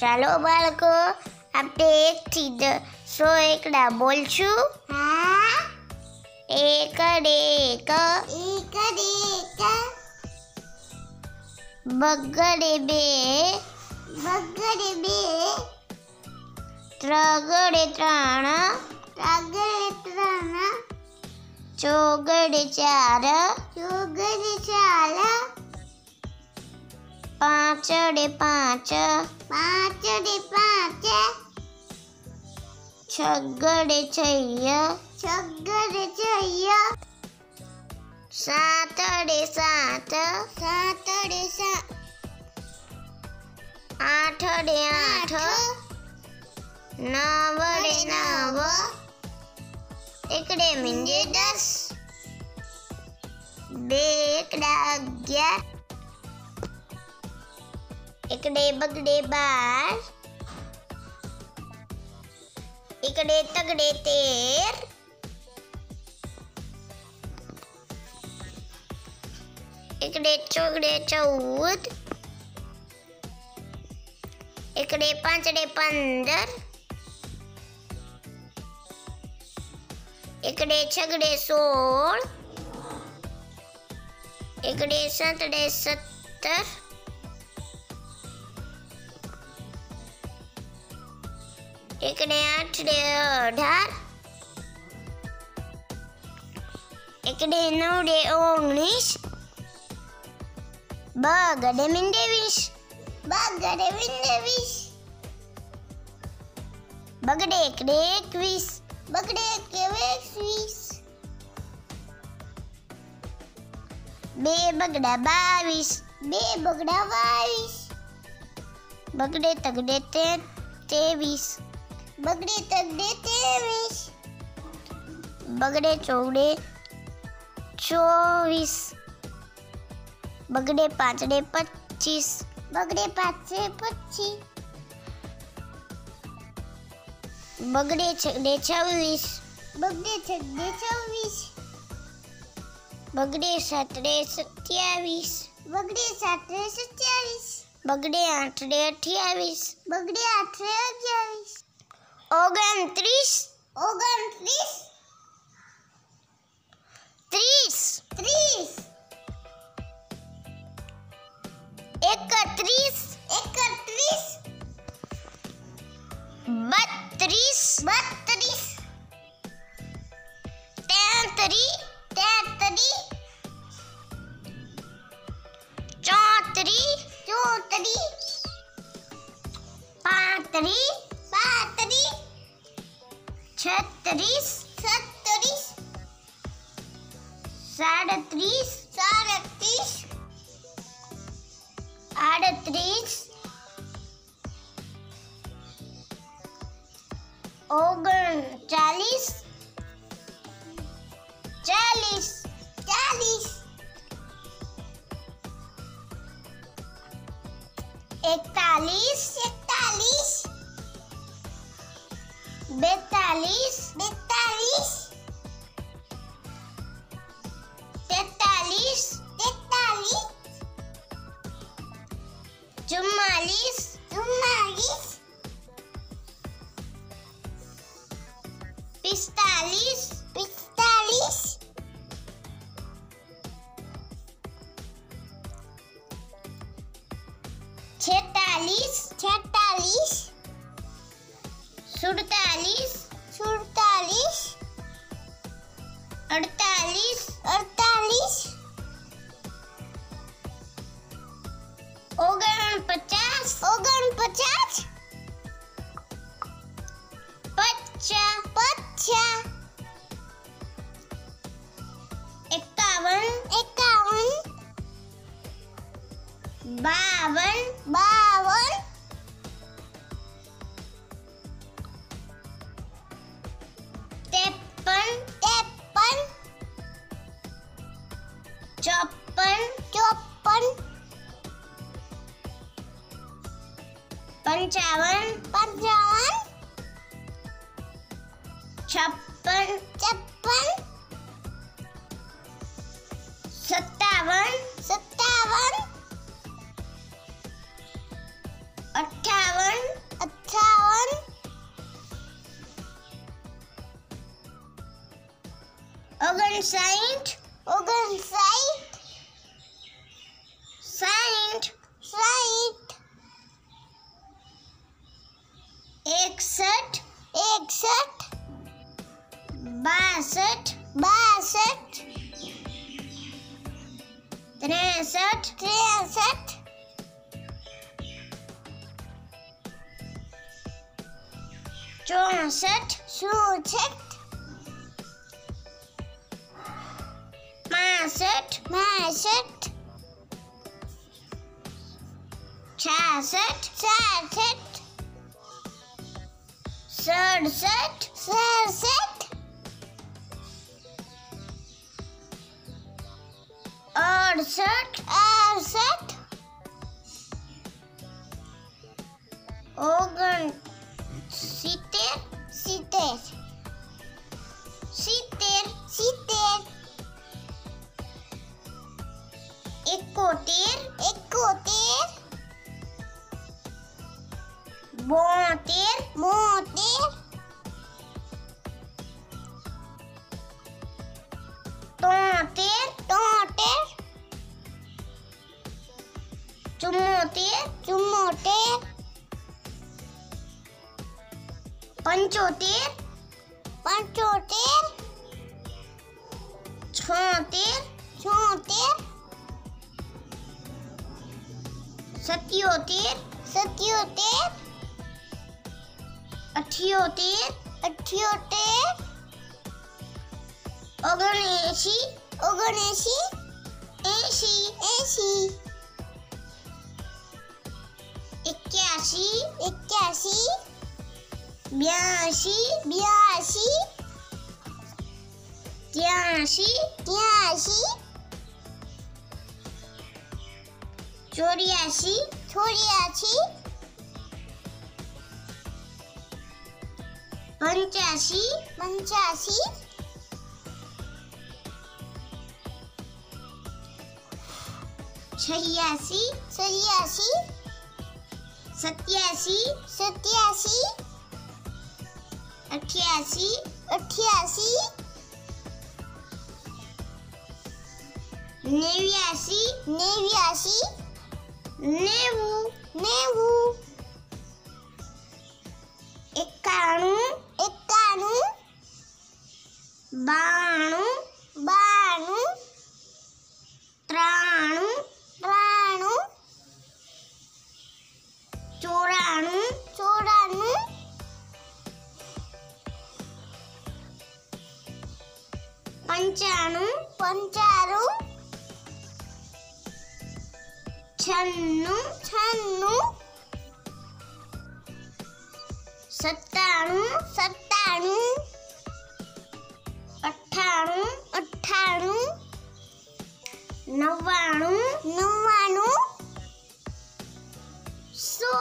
ચાલો બાળકો આપણે એકથી દ- સો એકડા બોલશું હા એક એક એક એક બગડે બે બગડે બે ત્રગડે ત્રણ ત્રગડે ત્રણ ચોગડે ચાર ચોગડે ચાર પાંચડે પાંચ પાંચડે પાંચ छगड़े छैया। छगड़े छैया। सातड़े सात। सातड़े सात। आठड़े आठ। नवड़े नव। इकड़े मिंजे दस। बेकड़ा अग्यार। इकड़े बगड़े बार। इकडे तगडे तेर. इकडे चौकडे चौद. इकडे पाचडे पंधर. इकडे छगडे सोल इकडे सतड़े सत्तर. સત્તર એકડે આઠડે અઢાર એકડે નવડે ઓગણીસ બગડે મીંડે વીસ બગડે વિંડે વીસ બગડે એકડે એકવીસ બગડે કેવેસ વીસ બે બગડા બાવીસ બે બગડા બાવીસ બગડે તગડે તે बगड़े तगड़े तेवीस बगड़े चौड़े चौबीस। बगड़े पाँचड़े पच्चीस। बगड़े पाँचड़े पच्चीस। बगड़े छगड़े छब्बीस। बगड़े छगड़े छब्बीस। बगड़े सतरे सत्यावीस बगड़े सतरे सत्यावीस बगड़े आठड़े अठावीस बगड़े आठड़े अग्यावीस ઓગણત્રીસ ઓગણત્રીસ ત્રીસ ત્રીસ એકત્રીસ એકત્રીસ trees, organ, chalice, jalis, jalis, hectalis, hectalis, betalis, betalis. Do nariz? Do nariz? बावन बावन। तेपन तेपन। चौपन चौपन। पंचावन पंचावन। छप्पन। छप्पन। सत्तावन। सत्तावन। अट्ठावन अट्ठावन ઓગણસાઠ ઓગણસાઠ સાઠ સાઠ એકસઠ એકસઠ બાસઠ બાસઠ ત્રેસઠ ત્રેસઠ ચોસઠ સુસઠ પાસઠ બાસઠ છાસઠ છાસઠ સડસઠ સડસઠ અડસઠ અડસઠ इकोतेर इकोतेर बोतेर बोतेर तोतेर तोतेर। चुम्मोतेर चुम्मोतेर पंचोतेर पंचोतेर। छोतेर छोतेर। सत्योतेर सत्योतेर अठियोतेर अठियोतेर ओगनेशी ओगनेशी एशी एशी इक्यासी इक्यासी बयासी बयासी तिरासी तिरासी। ચોર્યાસી ચોર્યાસી પંચ્યાસી પંચ્યાસી છ્યાસી છ્યાસી સત્યાસી સત્યાસી અઠ્યાસી અઠ્યાસી નેવ્યાસી નેવ્યાસી నీవు నీవు. ఎక్కాను ఎక్కాను. బాణు బాణు త్రాణు త్రాణు చూడాను చూడాను పంచాను పంచారు. છન્નું છન્નું સત્તાણું સત્તાણું અઠ્ઠાણું અઠ્ઠાણું નવ્વાણું નવ્વાણું સો